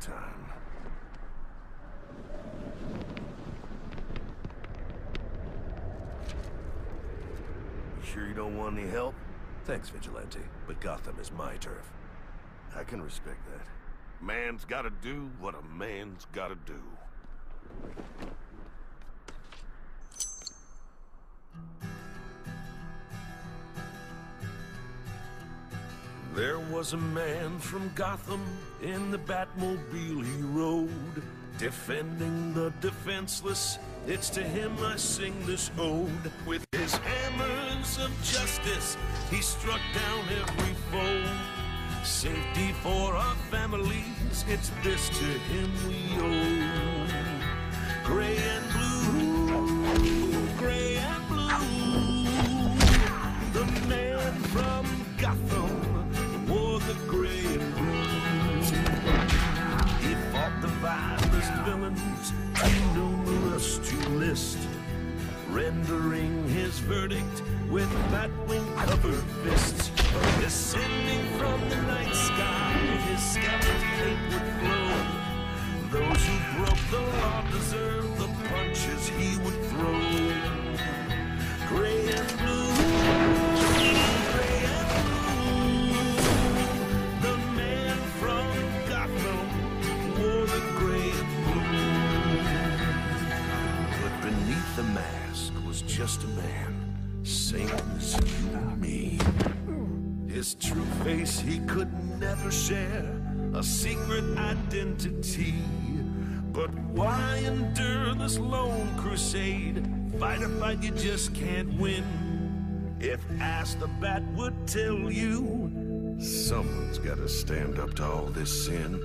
time. You sure you don't want any help? Thanks, Vigilante, but Gotham is my turf. I can respect that. Man's gotta do what a man's gotta do. There was a man from Gotham in the Batmobile he rode, defending the defenseless. It's to him I sing this ode. With his hammers of justice, he struck down every foe. Safety for our families, it's this to him we owe. Villains, numerous to list, rendering his verdict with batwing covered fists. Descending from the night sky, the mask was just a man, same as you and me. His true face he could never share, a secret identity. But why endure this lone crusade? Fight a fight you just can't win. If asked, the bat would tell you someone's gotta stand up to all this sin.